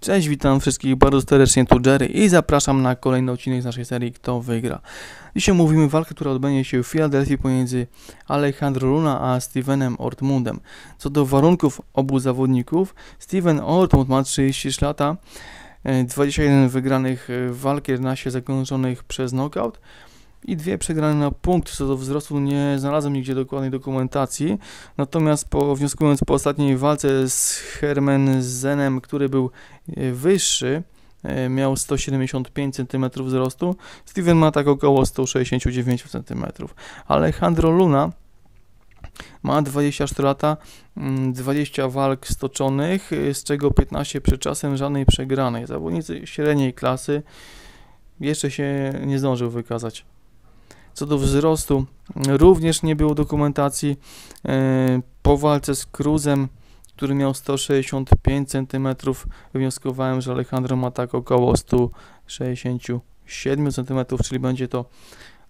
Cześć, witam wszystkich bardzo serdecznie, tu Jerry i zapraszam na kolejny odcinek z naszej serii Kto wygra. Dzisiaj mówimy walkę, która odbędzie się w Filadelfii pomiędzy Alejandro Luna a Stevenem Ortmundem. Co do warunków obu zawodników, Steven Ortmund ma 33 lata, 21 wygranych walk, 11 zakończonych przez knockout i dwie przegrane na punkt. Co do wzrostu nie znalazłem nigdzie dokładnej dokumentacji. Natomiast po, wnioskując po ostatniej walce z Hermen Zenem, który był e, wyższy, e, miał 175 cm wzrostu, Steven ma tak około 169 cm. Alejandro Luna ma 24 lata, 20 mm, walk stoczonych, e, z czego 15 przed czasem, żadnej przegranej. Zawodnicy średniej klasy jeszcze się nie zdążył wykazać. Co do wzrostu, również nie było dokumentacji. E, po walce z Cruzem, który miał 165 cm, wnioskowałem, że Alejandro ma tak około 167 cm, czyli będzie to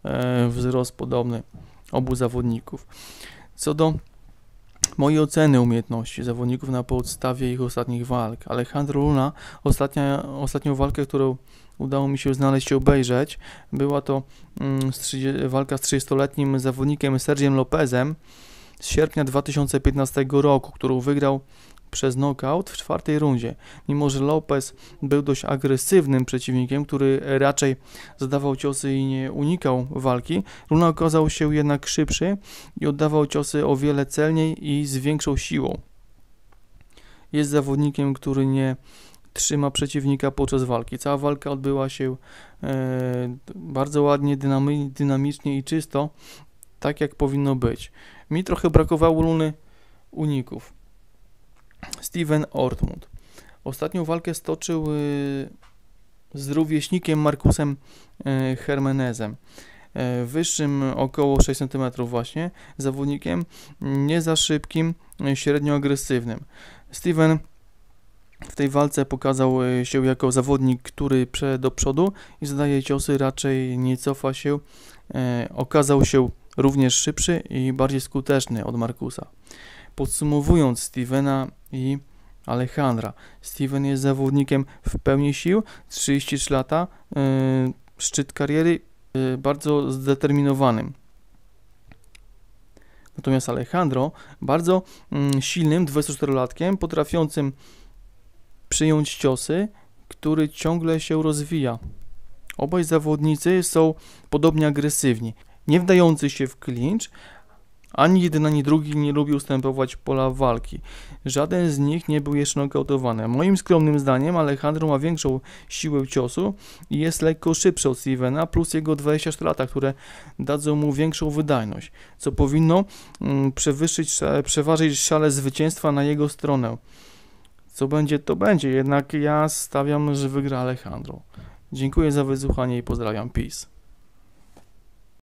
e, wzrost podobny obu zawodników. Co do mojej oceny umiejętności zawodników na podstawie ich ostatnich walk. Alejandro Luna, ostatnia, ostatnią walkę, którą udało mi się znaleźć i obejrzeć, była to mm, walka z 30-letnim zawodnikiem Sergiem Lopezem z sierpnia 2015 roku, którą wygrał przez knockout w czwartej rundzie. Mimo, że Lopez był dość agresywnym przeciwnikiem, który raczej zadawał ciosy i nie unikał walki, Luna okazał się jednak szybszy i oddawał ciosy o wiele celniej i z większą siłą. Jest zawodnikiem, który nie trzyma przeciwnika podczas walki. Cała walka odbyła się e, bardzo ładnie, dynami dynamicznie i czysto, tak jak powinno być. Mi trochę brakowało Luny uników. Steven Ortmund. Ostatnią walkę stoczył e, z rówieśnikiem Markusem e, Hermenezem. E, wyższym około 6 cm właśnie, zawodnikiem nie za szybkim, średnio agresywnym. Steven w tej walce pokazał się jako zawodnik, który prze do przodu i zadaje ciosy, raczej nie cofa się. Okazał się również szybszy i bardziej skuteczny od Markusa. Podsumowując Stevena i Alejandra. Steven jest zawodnikiem w pełni sił, 33 lata, e, szczyt kariery, e, bardzo zdeterminowanym. Natomiast Alejandro bardzo mm, silnym 24-latkiem, potrafiącym przyjąć ciosy, który ciągle się rozwija. Obaj zawodnicy są podobnie agresywni, nie wdający się w clinch, ani jeden, ani drugi nie lubi ustępować pola walki. Żaden z nich nie był jeszcze nokautowany. Moim skromnym zdaniem Alejandro ma większą siłę ciosu i jest lekko szybszy od Stevena, plus jego 24 lata, które dadzą mu większą wydajność, co powinno mm, przewyższyć, przeważyć szale zwycięstwa na jego stronę. Co będzie, to będzie. Jednak ja stawiam, że wygra Alejandro. Dziękuję za wysłuchanie i pozdrawiam. Peace.